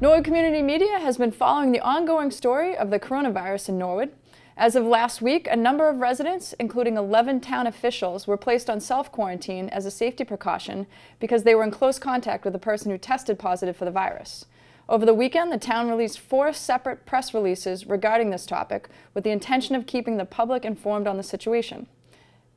Norwood Community Media has been following the ongoing story of the coronavirus in Norwood. As of last week, a number of residents, including 11 town officials, were placed on self-quarantine as a safety precaution because they were in close contact with a person who tested positive for the virus. Over the weekend, the town released four separate press releases regarding this topic with the intention of keeping the public informed on the situation.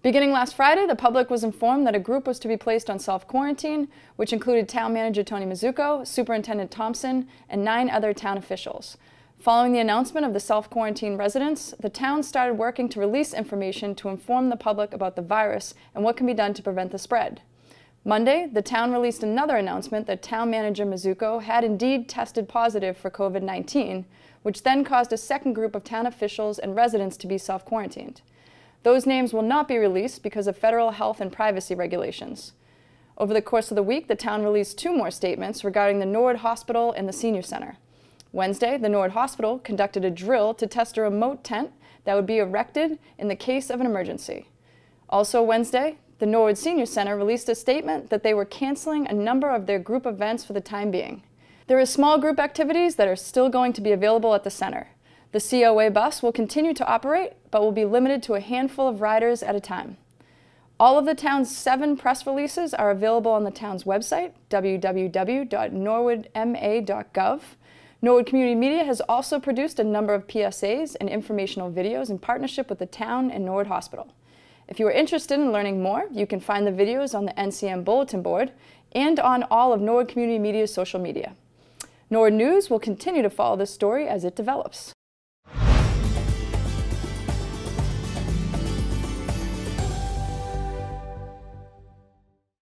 Beginning last Friday, the public was informed that a group was to be placed on self-quarantine, which included Town Manager Tony Mazzucco, Superintendent Thompson, and nine other town officials. Following the announcement of the self-quarantine residents, the town started working to release information to inform the public about the virus and what can be done to prevent the spread. Monday, the town released another announcement that Town Manager Mazzucco had indeed tested positive for COVID-19, which then caused a second group of town officials and residents to be self-quarantined. Those names will not be released because of federal health and privacy regulations. Over the course of the week, the town released two more statements regarding the Norwood Hospital and the Senior Center. Wednesday, the Norwood Hospital conducted a drill to test a remote tent that would be erected in the case of an emergency. Also Wednesday, the Norwood Senior Center released a statement that they were canceling a number of their group events for the time being. There are small group activities that are still going to be available at the center. The COA bus will continue to operate, but will be limited to a handful of riders at a time. All of the town's seven press releases are available on the town's website, www.norwoodma.gov. Norwood Community Media has also produced a number of PSAs and informational videos in partnership with the town and Norwood Hospital. If you are interested in learning more, you can find the videos on the NCM bulletin board and on all of Norwood Community Media's social media. Norwood News will continue to follow this story as it develops.